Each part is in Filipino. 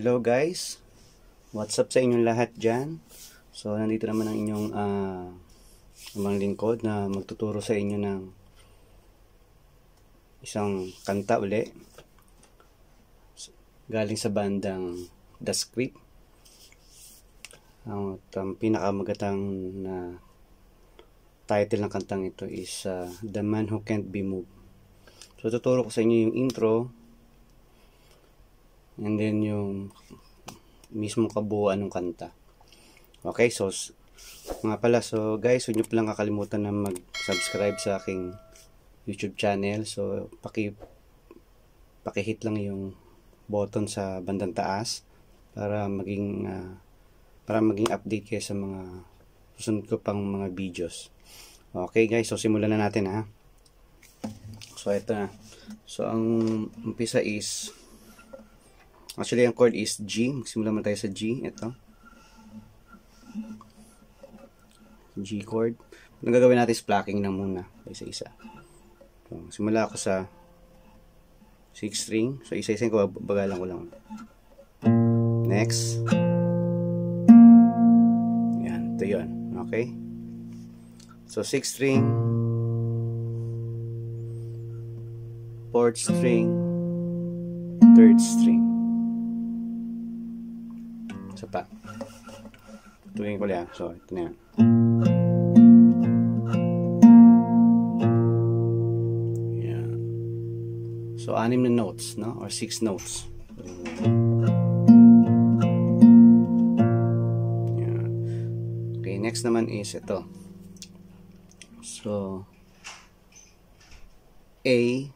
guys, what's up sa inyong lahat dyan? So nandito naman ang inyong uh, amang lingkod na magtuturo sa inyo ng isang kanta uli. Galing sa bandang The Script ang um, pinakamagatang na title ng kantang ito is uh, The Man Who Can't Be Moved. So tuturo ko sa inyo yung intro and then yung mismo kabuuan ng kanta. Okay so mga pala so guys huwag nyo palang kakalimutan na mag subscribe sa aking youtube channel. So paki pakihit lang yung button sa bandang taas para maging uh, para maging update kayo sa mga susunod ko pang mga videos. Okay guys so simulan na natin ha? So ito na. So ang umpisa is Actually, ang chord is G. Magsimula man tayo sa G. Ito. G chord. Ang gagawin natin is plucking na muna. Isa-isa. So, simula ako sa 6 string. So, isa-isa ko. Bagalan ko lang. Next. Yan. Ito yun. Okay? So, 6 string. 4th string. 3rd string. Isa pa. Tuwing ko lang. So, ito na yan. Yan. So, anim na notes, no? Or six notes. Yan. Okay, next naman is ito. So, A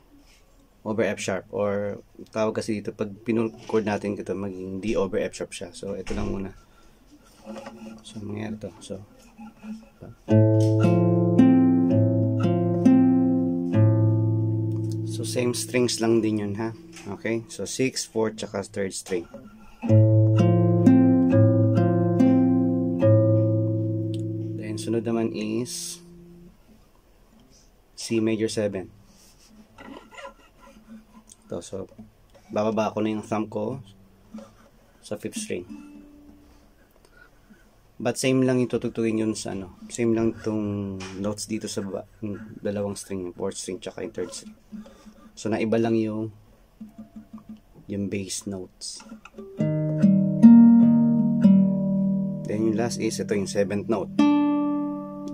over F sharp or tawag kasi dito pag pinul-chord natin ito maging D over F sharp siya. So ito lang muna. So mangyayari to. So So same strings lang din yun ha. Okay? So 6, 4, tsaka 3rd string. Then sunod naman is C major 7 to. So, bababa ko na yung thumb ko sa 5th string. But same lang yung tutugtugin yun sa ano. Same lang itong notes dito sa baba. Yung dalawang string, yung 4th string tsaka yung 3rd string. So, naiba lang yung yung bass notes. Then, yung last is ito yung 7th note.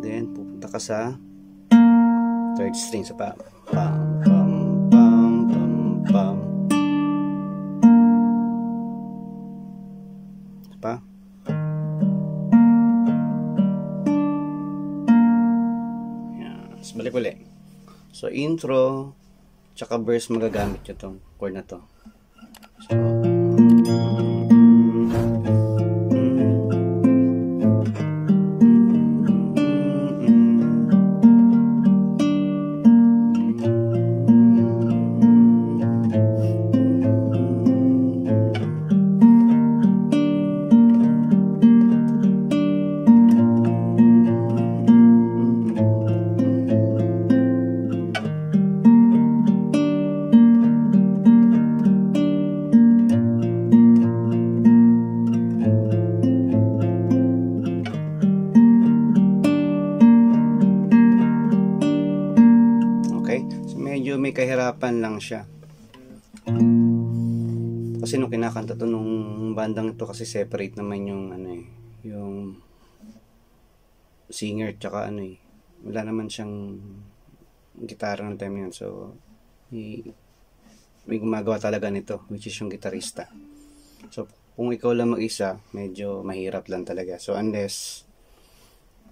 Then, pupunta ka sa 3rd string sa pa. Pam, so intro tsaka verse magagamit nyo tong chord na to. So kahirapan lang siya. Kasi nung kinakanta to nung bandang ito kasi separate naman yung ano eh, yung singer tsaka ano eh. Wala naman siyang gitara ng time yun. So, may, may gumagawa talaga nito, which is yung gitarista. So, kung ikaw lang mag-isa, medyo mahirap lang talaga. So, unless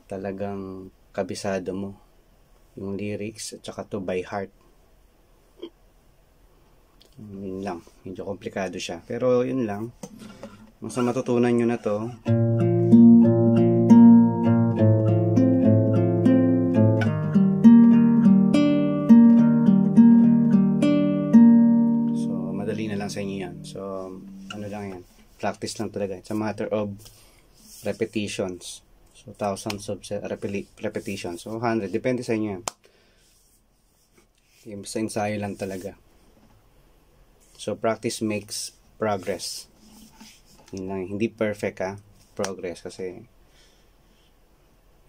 talagang kabisado mo yung lyrics at saka to by heart yun lang. Medyo komplikado siya. Pero yun lang. Masa matutunan nyo na to. So, madali na lang sa inyo yan. So, ano lang yan. Practice lang talaga. It's a matter of repetitions. So, thousands of repetitions. So, 100. Depende sa inyo yan. Sa ensayo lang talaga. So practice makes progress. Yun lang, hindi perfect ha. Progress kasi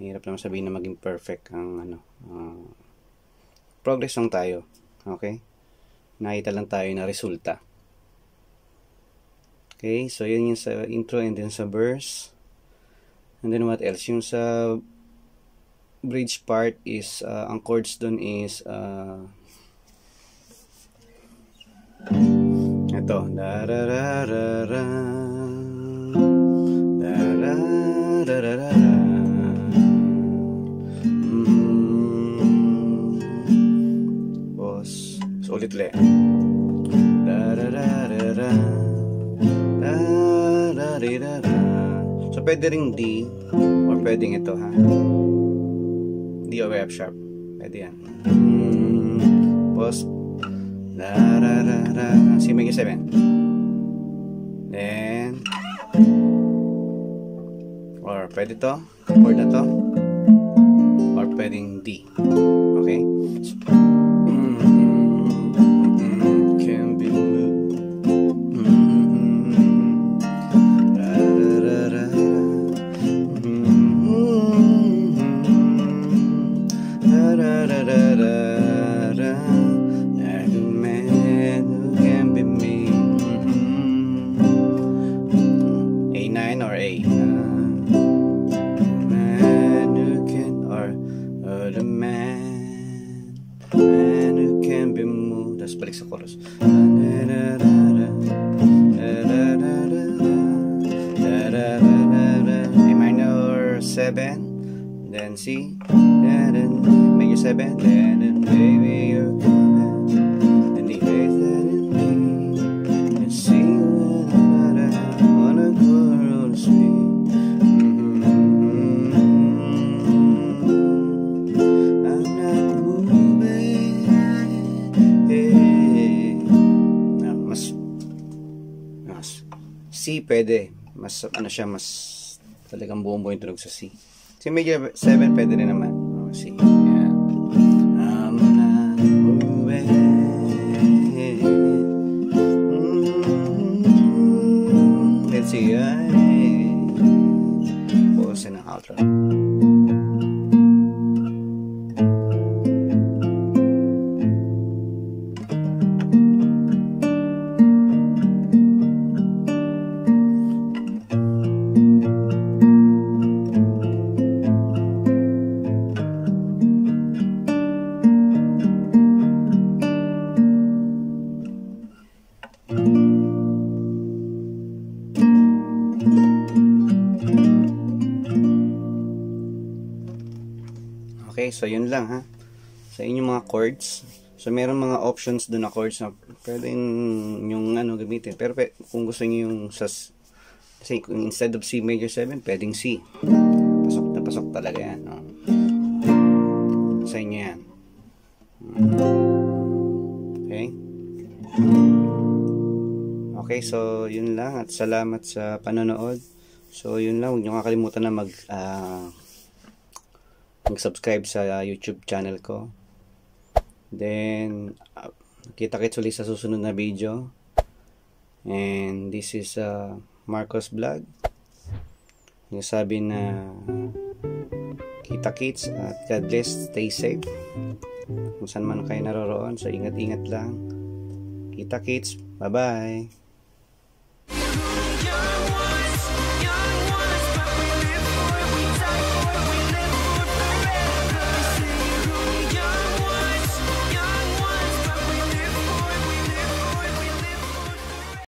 hirap naman sabihin na maging perfect ang ano. Uh, progress lang tayo. Okay? Nakita lang tayo na resulta. Okay, so yun yung sa intro and then sa verse. And then what else? Yung sa bridge part is, uh, ang chords dun is, uh, ito. Dararara. Dararara. Mm. Tapos, so, ulit ulit. So, pwede rin D or pwedeng ito ha. D or F sharp. Pwede yan. Mm. Tapos, Da da da da C major 7. Then, or pwede to, chord na to, or pwedeng D. chorus A minor 7 then C major 7 then baby C pwede. Mas, ano siya, mas talagang buong buong tunog sa C. Si major 7 pwede rin naman. Okay, so yun lang ha. Sa inyong mga chords. So meron mga options doon na chords na pwedeng yung ano gamitin. Pero pe, kung gusto niyo yung sa kung instead of C major 7, pwedeng C. Pasok na pasok talaga yan. No? Sa inyo yan. Okay? Okay, so yun lang at salamat sa panonood. So yun lang, huwag niyo kakalimutan na mag ah, mag-subscribe sa YouTube channel ko. Then, uh, kita-kits ulit sa susunod na video. And this is uh, Marcos Vlog. Yung sabi na kita-kits at God bless, stay safe. Kung saan man kayo naroroon, so ingat-ingat lang. Kita-kits, bye-bye. someone